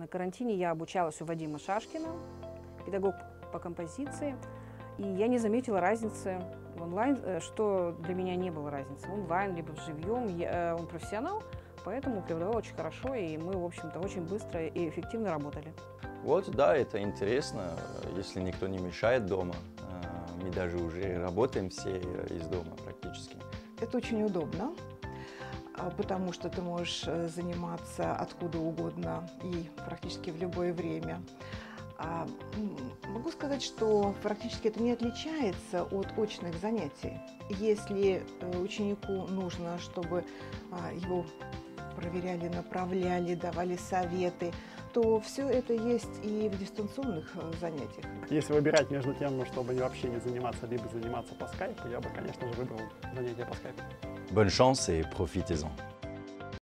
На карантине я обучалась у Вадима Шашкина, педагог по композиции, и я не заметила разницы в онлайн, э, что для меня не было разницы, в онлайн либо в живьем. Я- э, Он профессионал, поэтому преподавал очень хорошо, и мы, в общем-то, очень быстро и эффективно работали. Вот, да, это интересно, если никто не мешает дома. А, Мы даже уже работаем все из дома практически. Это очень удобно, потому что ты можешь э, заниматься откуда угодно и практически в любое время. А, Могу сказать, что практически это не отличается от очных занятий. Если э, ученику нужно, чтобы а, его проверяли, направляли, давали советы, то все это есть и в дистанционных э, занятиях. Если выбирать между тем, чтобы вообще не заниматься, либо заниматься по скайпу, я бы, конечно же, выбрал занятия по скайпу. Bonne chance et profitez-en.